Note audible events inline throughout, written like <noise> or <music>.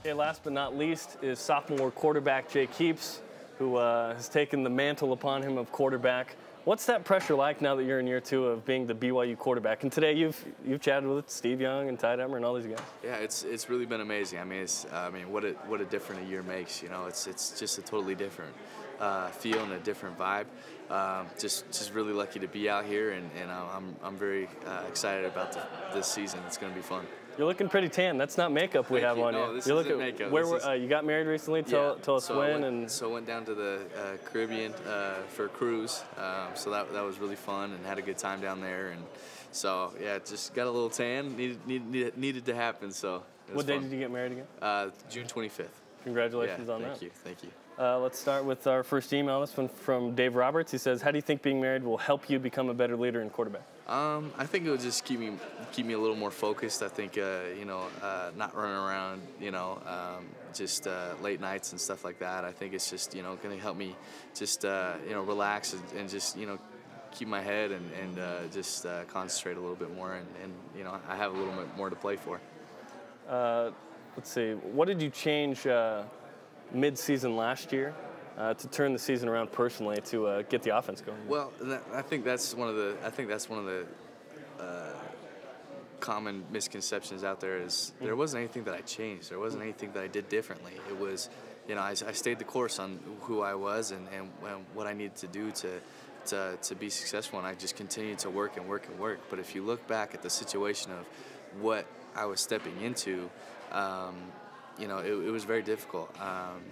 Okay, last but not least is sophomore quarterback Jake Heaps, who uh, has taken the mantle upon him of quarterback. What's that pressure like now that you're in year two of being the BYU quarterback? And today you've you've chatted with Steve Young and Ty Detmer and all these guys. Yeah, it's it's really been amazing. I mean, it's I mean, what a what a different a year makes. You know, it's it's just a totally different uh, feel and a different vibe. Um, just just really lucky to be out here, and, and I'm I'm very uh, excited about the, this season. It's going to be fun. You're looking pretty tan. That's not makeup we Thank have you. on No, you. this you look isn't at makeup. where were- uh, you got married recently. Tell, tell us so when went, and so I went down to the uh, Caribbean uh, for a cruise. Um, so that that was really fun and had a good time down there. And so yeah, just got a little tan. Needed needed, needed to happen. So what day fun. did you get married again? Uh, June 25th. Congratulations yeah, on thank that. Thank you, thank you. Uh, let's start with our first email. This one from Dave Roberts. He says, "How do you think being married will help you become a better leader and quarterback?" Um, I think it would just keep me keep me a little more focused. I think uh, you know, uh, not running around, you know, um, just uh, late nights and stuff like that. I think it's just you know going to help me just uh, you know relax and, and just you know keep my head and, and uh, just uh, concentrate a little bit more. And, and you know, I have a little bit more to play for. Uh, let's see. What did you change uh, mid-season last year uh, to turn the season around personally to uh, get the offense going? Well, I think that's one of the I think that's one of the uh, common misconceptions out there is there wasn't anything that I changed. There wasn't anything that I did differently. It was, you know, I, I stayed the course on who I was and, and, and what I needed to do to, to to be successful. And I just continued to work and work and work. But if you look back at the situation of what I was stepping into, um, you know, it, it was very difficult. Um,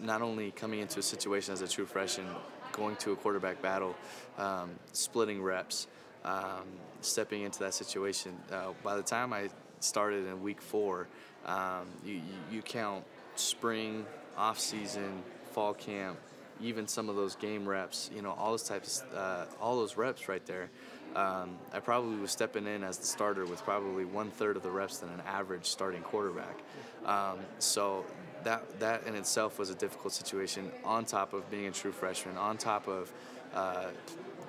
not only coming into a situation as a true freshman, going to a quarterback battle, um, splitting reps, um, stepping into that situation. Uh, by the time I started in week four, um, you, you, count spring, off season, fall camp, even some of those game reps, you know, all those types, uh, all those reps right there. Um, I probably was stepping in as the starter with probably one third of the reps than an average starting quarterback. Um, so that that in itself was a difficult situation. On top of being a true freshman, on top of uh,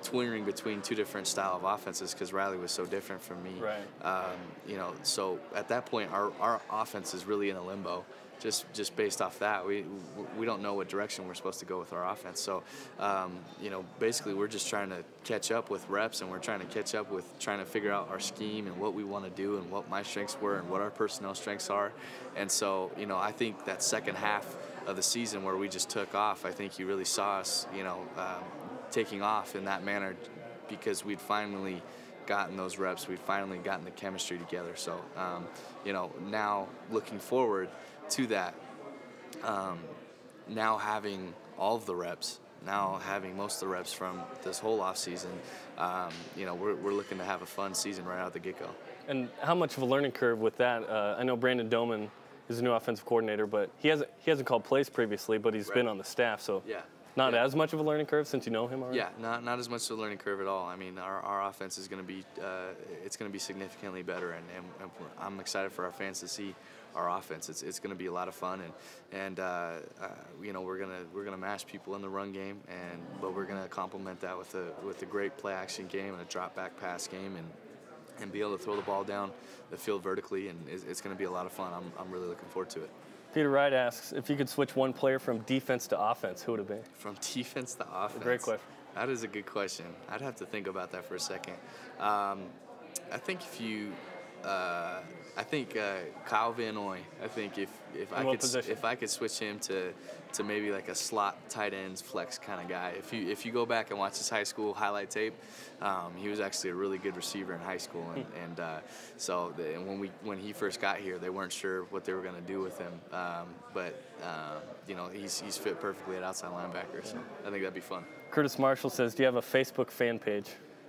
teetering between two different style of offenses because Riley was so different from me. Right. Um, you know, so at that point, our, our offense is really in a limbo. Just just based off that, we we don't know what direction we're supposed to go with our offense. So, um, you know, basically, we're just trying to catch up with reps, and we're trying to catch up with trying to figure out our scheme and what we want to do, and what my strengths were, and what our personnel strengths are. And so, you know, I think that second half of the season where we just took off, I think you really saw us, you know, um, taking off in that manner because we'd finally gotten those reps. We'd finally gotten the chemistry together. So, um, you know, now looking forward to that, um, now having all of the reps, now having most of the reps from this whole off season, um, you know, we're, we're looking to have a fun season right out of the get go. And how much of a learning curve with that? Uh, I know Brandon Doman is a new offensive coordinator, but he hasn't he hasn't called plays previously, but he's Right. been on the staff, so Yeah. Not Yeah. as much of a learning curve since you know him already. Yeah, not, not as much of a learning curve at all. I mean, our, our offense is going to be uh, it's going to be significantly better, and, and, and I'm excited for our fans to see our offense. It's, it's going to be a lot of fun, and and uh, uh, you know we're gonna we're gonna mash people in the run game, and but we're gonna complement that with a with a great play action game and a drop back pass game, and and be able to throw the ball down the field vertically, and it's, it's going to be a lot of fun. I'm, I'm really looking forward to it. Peter Wright asks if you could switch one player from defense to offense, who would it be? From defense to offense. great question. That is a good question. I'd have to think about that for a second. Um, I think if you, uh, I think uh, Kyle Van Noy. I think if if I could position? if I could switch him to to maybe like a slot tight ends flex kind of guy. If you if you go back and watch his high school highlight tape, um, he was actually a really good receiver in high school, and, and uh, so the, and when we when he first got here, they weren't sure what they were going to do with him. Um, but um, you know he's he's fit perfectly at outside linebacker, so I think that'd be fun. Curtis Marshall says, "Do you have a Facebook fan page?"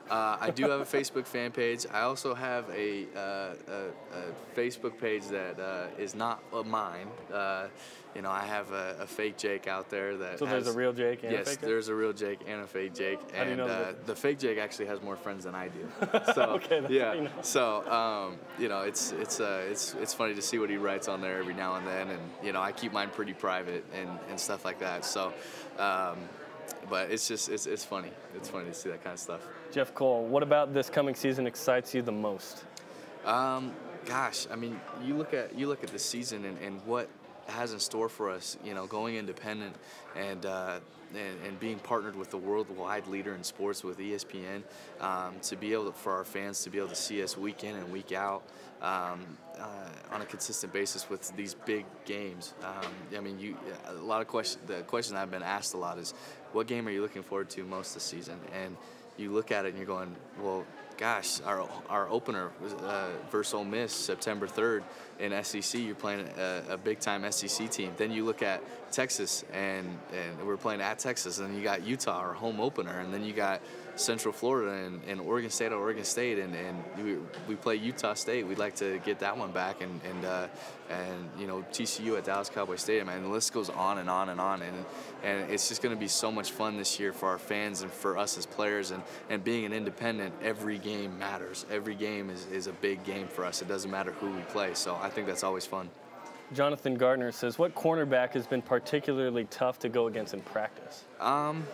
Uh, I do have a Facebook fan page. I also have a, uh, a, a Facebook page that uh, is not mine. Uh, you know, I have a, a fake Jake out there that. So there's has- a real Jake and a fake there's a real Jake and a fake Jake, do you and know the uh, the fake Jake actually has more friends than I do. <laughs> So Okay, that's yeah, you know. so um, you know, it's it's uh, it's it's funny to see what he writes on there every now and then, and you know, I keep mine pretty private and, and stuff like that. So. Um, but it's just it's, it's funny. It's funny to see that kind of stuff. Jeff Cole, what about this coming season excites you the most? Um, gosh, I mean, you look at you look at the season and, and what has in store for us. You know, going independent and. Uh, and, and, being partnered with the worldwide leader in sports with ESPN, um, to be able to, for our fans to be able to see us week in and week out um, uh, on a consistent basis with these big games. Um, I mean, you a lot of questions. The question I've been asked a lot is, what game are you looking forward to most this season? And you look at it and you're going, well, gosh, our our opener uh, versus Ole Miss September 3rd in SEC. You're playing a, a, big time SEC team. Then you look at Texas and and we're playing at Texas, and you got Utah, our home opener, and then you got Central Florida and, and Oregon State, Oregon State, and, and we, we play Utah State. We'd like to get that one back, and and uh, and you know TCU at Dallas Cowboy Stadium, and the list goes on and on and on, and and it's just going to be so much fun this year for our fans and for us as players, and and being an independent, every game matters. Every game is, is a big game for us. It doesn't matter who we play, so I think that's always fun. Jonathan Gardner says, "What cornerback has been particularly tough to go against in practice?" Um,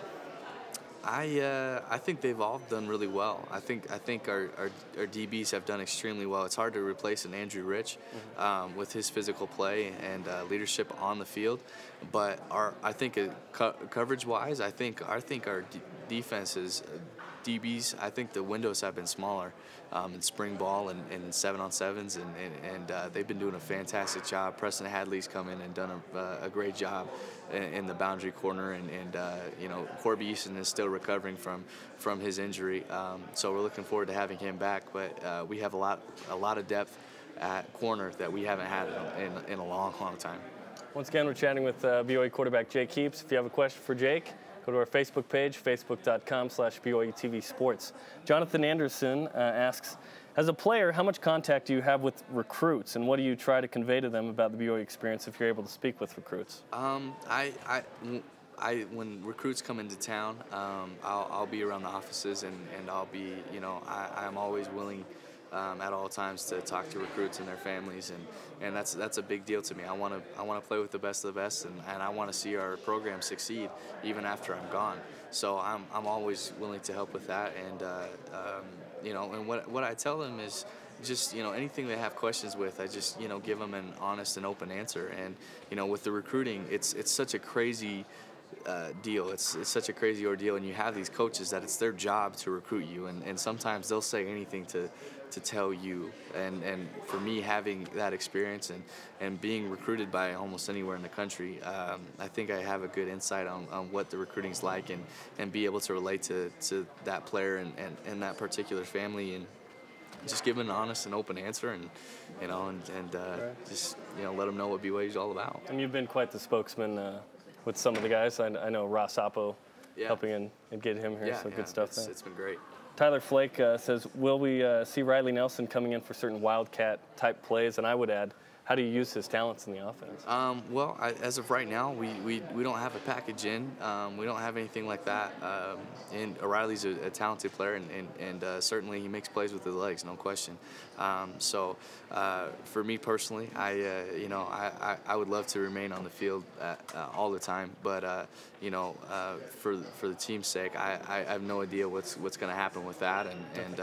I uh, I think they've all done really well. I think I think our, our, our, DBs have done extremely well. It's hard to replace an Andrew Rich mm-hmm. um, with his physical play and uh, leadership on the field, but our I think uh, co- coverage wise, I think I think our d- defenses DBs, I think the windows have been smaller um, in spring ball and, and, seven on sevens, and, and, and uh, they've been doing a fantastic job. Preston Hadley's come in and done a, uh, a great job in, the boundary corner, and, and uh, you know Corby Eason is still recovering from from his injury, um, so we're looking forward to having him back. But uh, we have a lot a lot of depth at corner that we haven't had in, in a long, long time. Once again, we're chatting with uh, BYU quarterback Jake Heaps. If you have a question for Jake, Go to our Facebook page, facebook.com slash BYU Sports. Jonathan Anderson uh, asks, as a player, how much contact do you have with recruits, and what do you try to convey to them about the BYU experience if you're able to speak with recruits? Um, I, I, I, when recruits come into town, um, I'll, I'll, be around the offices, and, and I'll be, you know, I, I'm always willing – um, at all times to talk to recruits and their families, and, and that's that's a big deal to me. I want to I want to play with the best of the best, and, and I want to see our program succeed even after I'm gone. So I'm, I'm always willing to help with that, and uh, um, you know, and what what I tell them is just you know anything they have questions with i just you know give them an honest and open answer and you know with the recruiting it's it's such a crazy uh, deal. It's, it's such a crazy ordeal, and you have these coaches that it's their job to recruit you, and, and sometimes they'll say anything to to tell you. And, and for me, having that experience and, and being recruited by almost anywhere in the country, um, I think I have a good insight on, on what the recruiting's like and, and be able to relate to, to that player and, and, and that particular family and just give them an honest and open answer and you know and, and uh, right. just you know let them know what BYU is all about. And you've been quite the spokesman. Uh with some of the guys. I, I know Ross Apo yeah. helping and, and getting him here, yeah, so yeah, good stuff it's. It's been great. Tyler Flake uh, says, will we uh, see Riley Nelson coming in for certain Wildcat type plays? And I would add, how do you use his talents in the offense? Um, well, I, as of right now, we, we, we don't have a package in. Um, we don't have anything like that. Um, and O'Reilly's a, a, talented player, and, and, and uh, certainly he makes plays with his legs, no question. Um, so uh, for me personally, I uh, you know I, I, I, would love to remain on the field at, uh, all the time, but uh, you know uh, for for the team's sake, I, I have no idea what's what's going to happen with that, and and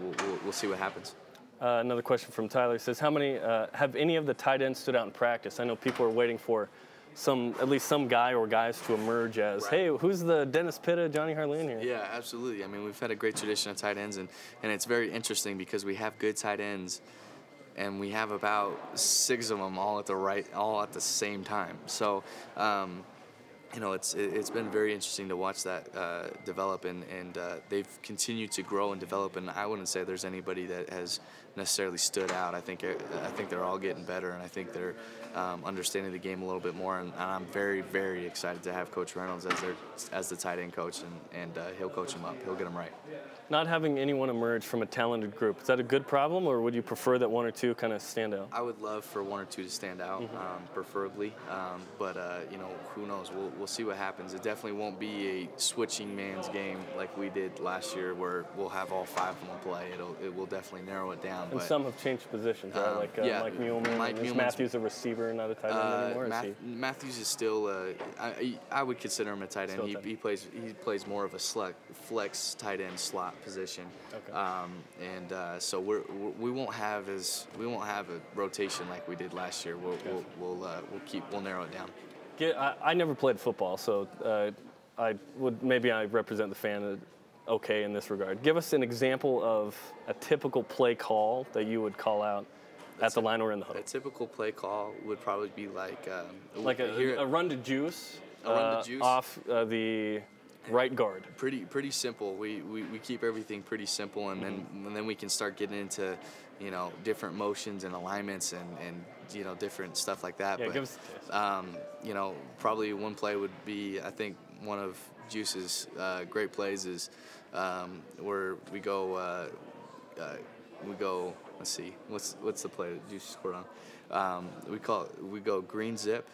we'll, we'll, we'll see what happens. Uh, another question from Tyler says, "How many uh, have any of the tight ends stood out in practice? I know people are waiting for some, at least some guy or guys to emerge as, right. hey, who's the Dennis Pitta, Jonny Harline here?" Yeah, absolutely. I mean, we've had a great tradition of tight ends, and and it's very interesting because we have good tight ends, and we have about six of them all at the right, all at the same time. So. Um, you know, it's it's been very interesting to watch that uh, develop, and and uh, they've continued to grow and develop. And I wouldn't say there's anybody that has necessarily stood out. I think I think they're all getting better, and I think they're um, understanding the game a little bit more. And, and, I'm very very excited to have Coach Reynolds as their as the tight end coach, and and uh, he'll coach them up. He'll get them right. Not having anyone emerge from a talented group is that a good problem, or would you prefer that one or two kind of stand out? I would love for one or two to stand out, mm-hmm. um, preferably. Um, but uh, you know, who knows? We'll we'll see what happens. It definitely won't be a switching man's game like we did last year, where we'll have all five of them play. It'll it will definitely narrow it down And but, some have changed positions, right? Um, like uh, yeah, Mike Muleman. Mike is Muleman's- Mathews a receiver, not a tight end uh, anymore? Is Math- he- Mathews is still. Uh, I, I would consider him a tight end. He, tight he plays. He plays more of a select, flex tight end slot position. Okay. Um, and uh, so we're, we're we won't have as we won't have a rotation like we did last year. We'll we'll we'll, uh, we'll keep we'll narrow it down. Get, I, I never played football, so uh, I would maybe I represent the fan okay in this regard. Give us an example of a typical play call that you would call out at the line or in the huddle. A typical play call would probably be like um, Like a, here, a run to juice, A run to uh, juice? off uh, the right guard. pretty pretty simple. We, we, we keep everything pretty simple, and then Mm-hmm. and then we can start getting into you know different motions and alignments and, and you know different stuff like that. Yeah, but give us um, you know probably one play would be I think one of Juice's uh, great plays is um, where we go uh, uh, we go let's see what's what's the play that Juice scored on. Um, we call it, we go green zip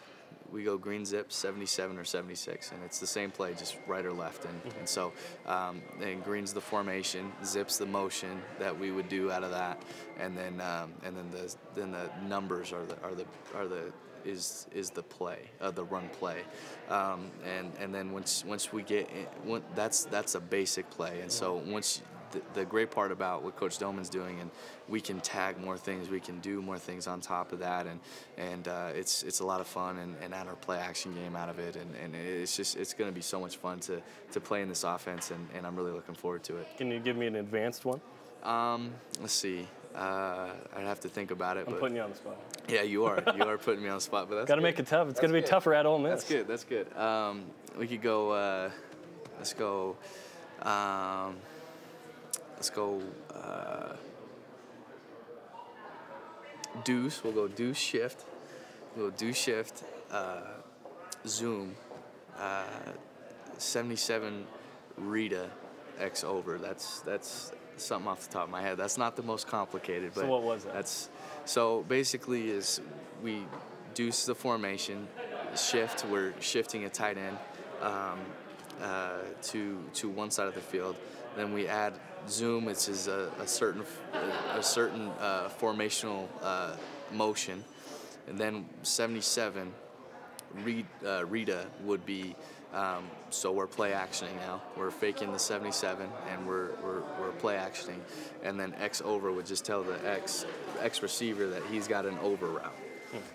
we go green zip 77 or 76 and it's the same play just right or left. And, and so um, and green's the formation zips the motion that we would do out of that. And then um, and then the then the numbers are the are the are the is is the play uh, the run play. Um, and and then once once we get in, one, that's that's a basic play. And so once the, the great part about what Coach Doman's doing, and we can tag more things, we can do more things on top of that, and and uh, it's it's a lot of fun, and, and add our play action game out of it, and, and it's just it's going to be so much fun to to play in this offense, and, and I'm really looking forward to it. Can you give me an advanced one? Um, let's see, uh, I'd have to think about it, I'm putting you on the spot. yeah, you are you are putting me on the spot, but that's Got to make it tough. It's going to be good. tougher at Ole Miss. That's good. That's good. Um, we could go. Uh, let's go. Um, let's go. Uh, deuce. We'll go deuce shift. We'll go deuce shift. Uh, zoom. Uh, Seventy-seven. Rita. X over. That's that's something off the top of my head. That's not the most complicated, But So what was that? That's so basically is we deuce the formation, shift. We're shifting a tight end um, uh, to to one side of the field. Then we add zoom, which is a, a certain a certain uh, formational uh, motion, and then 77 read, uh, Rita would be. Um, so we're play actioning now. We're faking the 77, and we're, we're, we're play actioning, and then X over would just tell the X X receiver that he's got an over route.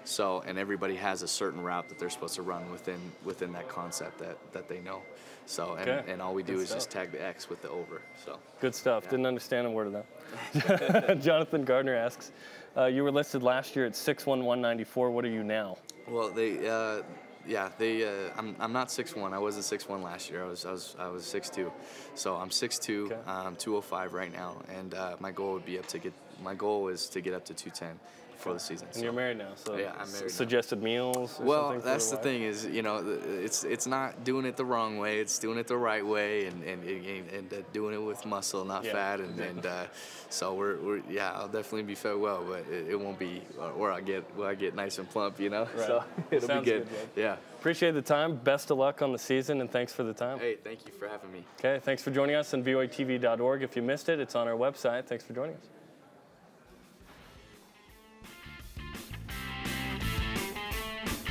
So and everybody has a certain route that they're supposed to run within within that concept that, that they know. So and, Okay. and all we do Good is just tag the X with the over. So Good stuff. Didn't understand a word of that. <laughs> Jonathan Gardner asks, uh, you were listed last year at 61194. What are you now? Well, they, uh, yeah, they. Uh, I'm, I'm not 6'1". I wasn't 6'1 last year. I was, I was, I was 6'2". So I'm 6'2", Okay. um, 205 right now, and uh, my goal would be up to get. My goal is to get up to 210 for the season. And so. you're married now, so Yeah, I'm s- married now. suggested meals. Or Well, that's the wife? thing is, you know, it's it's not doing it the wrong way. It's doing it the right way, and and and, and uh, doing it with muscle, not Yeah, fat, and and uh, so we're, we're yeah, I'll definitely be fed well, but it, it won't be uh, where I get where I get nice and plump, you know. <laughs> Right. So it'll Sounds be good. good, yeah. Appreciate the time. Best of luck on the season, and thanks for the time. Hey, thank you for having me. Okay, thanks for joining us on BYUtv.org. If you missed it, it's on our website. Thanks for joining us.